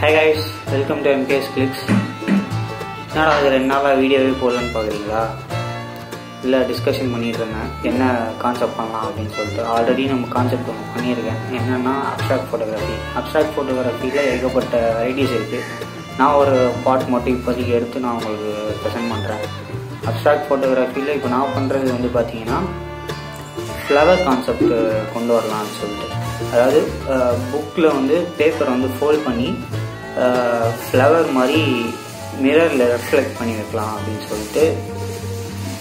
Hi guys welcome to MKS clicks என்னடா அது ரெண்டு நாளாக வீடியோவே போடலன்னு பார்க்குறீங்களா? இல்லை டிஸ்கஷன் பண்ணிட்டு இருந்தேன். என்ன கான்செப்ட் பண்ணலாம் அப்படின்னு சொல்லிட்டு. ஆல்ரெடி நம்ம கான்செப்ட் ஒன்று பண்ணியிருக்கேன். என்னென்னா அப்ட்ராக்ட் ஃபோட்டோகிராஃபி அப்ட்ராக்ட் ஃபோட்டோகிராஃபியில் ஏகப்பட்ட வெரைட்டிஸ் இருக்குது நான் ஒரு பார்ட் மட்டும் இப்போதைக்கு எடுத்து நான் உங்களுக்கு ப்ரெசென்ட் பண்ணுறேன் அப்ட்ராக்ட் ஃபோட்டோகிராஃபியில் இப்போ நான் பண்ணுறது வந்து பார்த்தீங்கன்னா ஃப்ளவர் கான்செப்ட் கொண்டு வரலாம்னு சொல்லிட்டு. அதாவது புக்கில் வந்து பேப்பரை வந்து ஃபோல்ட் பண்ணி ஃப்ளவர் மாதிரி மிரரில் ரெஃப்ளெக்ட் பண்ணி வைக்கலாம் அப்படின்னு சொல்லிட்டு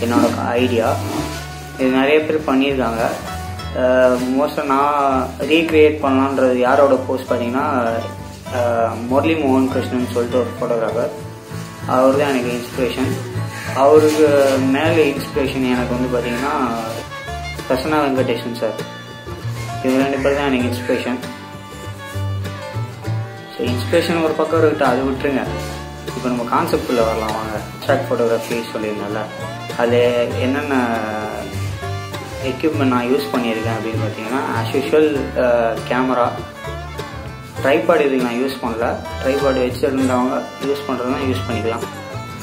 என்னோட ஐடியா இது நிறைய பேர் பண்ணியிருக்காங்க. மோஸ்ட்டாக நான் ரீக்ரியேட் பண்ணலான்றது யாரோட போஸ்ட் பார்த்தீங்கன்னா முரளி மோகன் கிருஷ்ணன் சொல்லிட்டு ஒரு ஃபோட்டோகிராஃபர் அவர் தான் எனக்கு இன்ஸ்பிரேஷன் அவருக்கு மேலே இன்ஸ்பிரேஷன் எனக்கு வந்து பார்த்தீங்கன்னா பிரசன்னா வெங்கடேஷன் சார் இவங்க ரெண்டு பேர் தான் எனக்கு இன்ஸ்பிரேஷன் ஸோ இன்ஸ்பிரேஷன் ஒரு பக்கம் இருக்கட்டும் அது விட்டுருங்க. இப்போ நம்ம கான்செப்டில் வரலாம் வாங்க. ஸ்ட்ராக் ஃபோட்டோகிராஃபி சொல்லியிருந்தேன்ல. அது என்னென்ன எக்யூப்மெண்ட் நான் யூஸ் பண்ணியிருக்கேன் அப்படின்னு பார்த்தீங்கன்னா ஆஸ் யூஷுவல் கேமரா ட்ரைபாட் இதுக்கு நான் யூஸ் பண்ணல. ட்ரைபாட் வச்சுருந்தவங்க யூஸ் பண்ணுறதுனா யூஸ் பண்ணிக்கலாம்.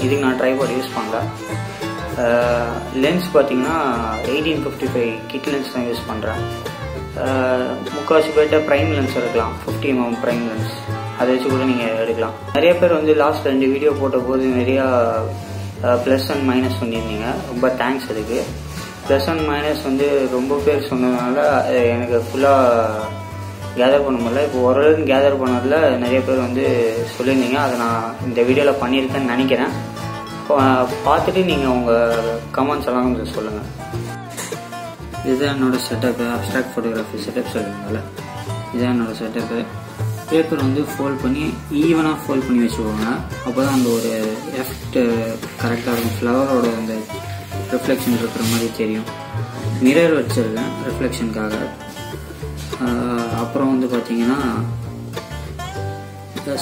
இதுக்கு நான் ட்ரைபாட் யூஸ் பண்ணல. லென்ஸ் பார்த்தீங்கன்னா eighteen fifty five kit lens தான் யூஸ் பண்ணுறேன் முக்கால்வாசி பேர்கிட்ட ப்ரைம் லென்ஸ் எடுக்கலாம். ஃபிஃப்டி எம்எம் ப்ரைம் லென்ஸ் அதை வச்சு கூட நீங்கள் எடுக்கலாம். நிறைய பேர் வந்து லாஸ்ட் ரெண்டு வீடியோ போட்ட போது நிறையா ப்ளஸ் அண்ட் மைனஸ் பண்ணியிருந்தீங்க ரொம்ப தேங்க்ஸ் அதுக்கு. ப்ளஸ் அண்ட் மைனஸ் வந்து ரொம்ப பேர் சொன்னதுனால எனக்கு ஃபுல்லாக கேதர் பண்ண முடியல. இப்போ ஓரளவுக்கு கேதர் பண்ணதில் நிறைய பேர் வந்து சொல்லியிருந்தீங்க. அதை நான் இந்த வீடியோவில் பண்ணியிருக்கேன்னு நினைக்கிறேன். பார்த்துட்டு நீங்கள் உங்கள் கமெண்ட்ஸ் எல்லாம் கொஞ்சம் சொல்லுங்கள் இதுதான் என்னோடய செட்டப்பு அப்ட்ராக்ட் ஃபோட்டோகிராஃபி செட்டப் சொல்லுங்கள்ல இதுதான் என்னோடய செட்டப்பு பேப்பர் வந்து ஃபோல்ட் பண்ணி ஈவனாக ஃபோல்ட் பண்ணி வச்சுக்கோங்க. அப்போ தான் அந்த ஒரு எஃபெக்ட் கரெக்டாக இருக்கும். ஃப்ளவரோட அந்த ரிஃப்ளெக்ஷன் இருக்கிற மாதிரி தெரியும். மிரர் வச்சுருக்கேன் ரிஃப்ளெக்ஷனுக்காக அப்புறம் வந்து பார்த்தீங்கன்னா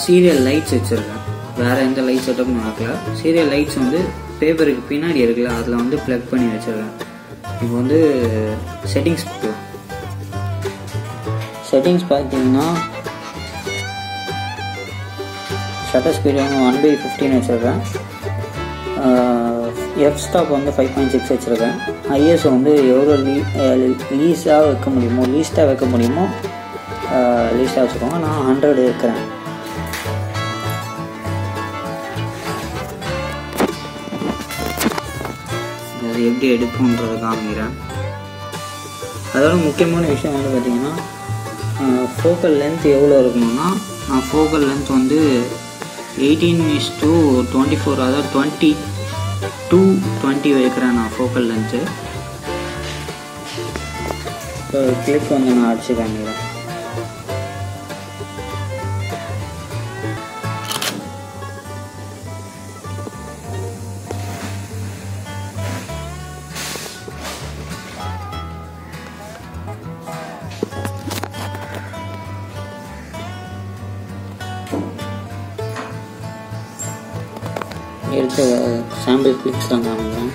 சீரியல் லைட்ஸ் வச்சுருக்கேன். வேறு எந்த லைட் செட்டப்பும் நடக்கல சீரியல் லைட்ஸ் வந்து பேப்பருக்கு பின்னாடி இருக்குல்ல அதில் வந்து ப்ளக் பண்ணி வச்சுருக்கேன். இப்போ வந்து செட்டிங்ஸ் செட்டிங்ஸ் பார்த்தீங்கன்னா ஷட்டர் ஸ்பீட் வந்து ஒன் பை ஃபிஃப்டின் வச்சுருக்கேன். எஃப் ஸ்டாப் வந்து ஃபைவ் பாயிண்ட் சிக்ஸ் வச்சுருக்கேன். ஐஎஸ் வந்து எவ்வளோ லீ லீஸாக வைக்க முடியுமோ லீஸ்ட்டாக வைக்க முடியுமோ லீஸ்ட்டாக வச்சுக்கோங்க நான் ஹண்ட்ரட் இருக்கிறேன் அது எப்படி எடுப்போன்றதை காமிக்கிறேன். அதோட முக்கியமான விஷயம் வந்து பார்த்திங்கன்னா ஃபோக்கல் லென்த் எவ்வளோ இருக்கணும்னா நான் ஃபோக்கல் லென்த் வந்து eighteen is to twenty four அதாவது டுவெண்ட்டி டூ டுவெண்ட்டி வைக்கிறேன் நான் ஃபோக்கல் லென்ஸு ஸோ கிளிக் வந்து நான் அடிச்சு காமிக்கிறேன் எடுத்த சாம்பிள் கிளிக்ஸ் வந்து காமிக்கிறேன்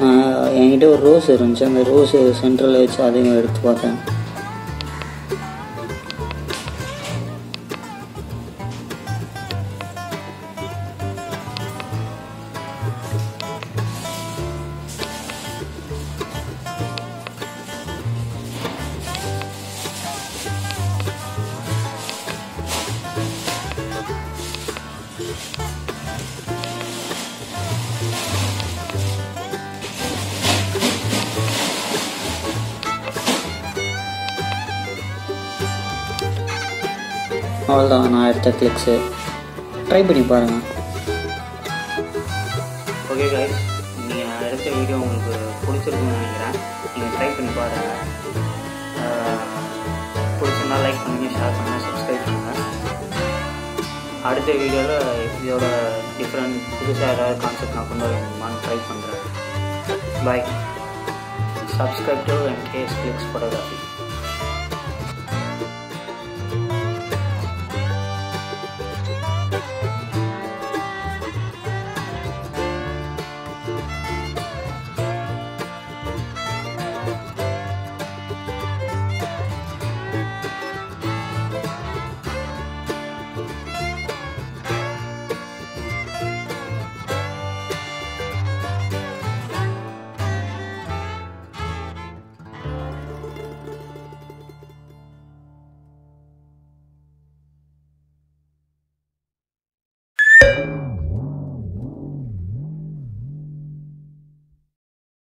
நான் என்கிட்ட ஒரு ரோஸ் இருந்துச்சு. அந்த ரோஸ் சென்ட்ரலில் வச்சு அதையும் எடுத்து பார்த்தேன். அவ்வளோதான் நான் எடுத்த கிளிக்ஸு ட்ரை பண்ணி பாருங்கள் ஓகே கைஸ் நீங்கள் நான் எடுத்த வீடியோ உங்களுக்கு பிடிச்சிருக்குன்னு நினைக்கிறேன். நீங்கள் ட்ரை பண்ணி பாருங்கள் பிடிச்சிருந்தா லைக் பண்ணுங்கள் ஷேர் பண்ணுங்கள் சப்ஸ்கிரைப் பண்ணுங்கள் அடுத்த வீடியோவில் இதோட டிஃப்ரெண்ட் புதுசாக ஏதாவது கான்செப்ட் நான் கொண்டு வரணுமான்னு ட்ரை பண்ணுறேன் bye subscribe to N case clicks photography